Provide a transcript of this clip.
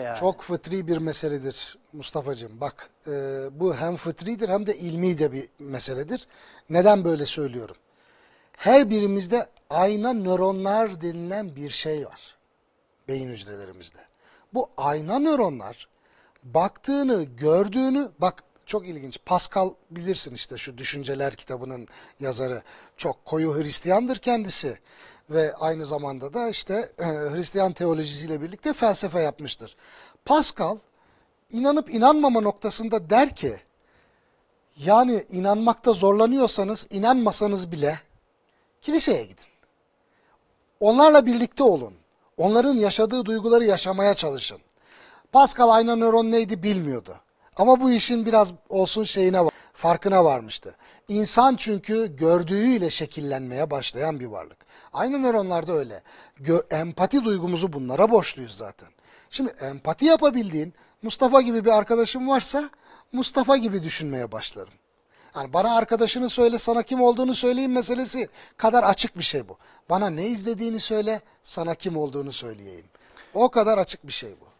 Yani. Çok fıtri bir meseledir Mustafa'cığım. Bak e, bu hem fıtridir hem de ilmi de bir meseledir. Neden böyle söylüyorum? Her birimizde ayna nöronlar denilen bir şey var. Beyin hücrelerimizde. Bu ayna nöronlar baktığını, gördüğünü, bak çok ilginç. Pascal bilirsin işte şu Düşünceler kitabının yazarı. Çok koyu Hristiyandır kendisi. Ve aynı zamanda da işte e, Hristiyan teolojisiyle birlikte felsefe yapmıştır. Pascal inanıp inanmama noktasında der ki yani inanmakta zorlanıyorsanız inanmasanız bile kiliseye gidin. Onlarla birlikte olun. Onların yaşadığı duyguları yaşamaya çalışın. Pascal ayna nöron neydi bilmiyordu. Ama bu işin biraz olsun şeyine farkına varmıştı. İnsan çünkü gördüğüyle şekillenmeye başlayan bir varlık. Aynı nöronlarda öyle. Gö empati duygumuzu bunlara borçluyuz zaten. Şimdi empati yapabildiğin Mustafa gibi bir arkadaşım varsa Mustafa gibi düşünmeye başlarım. Yani bana arkadaşını söyle, sana kim olduğunu söyleyeyim meselesi kadar açık bir şey bu. Bana ne izlediğini söyle, sana kim olduğunu söyleyeyim. O kadar açık bir şey bu.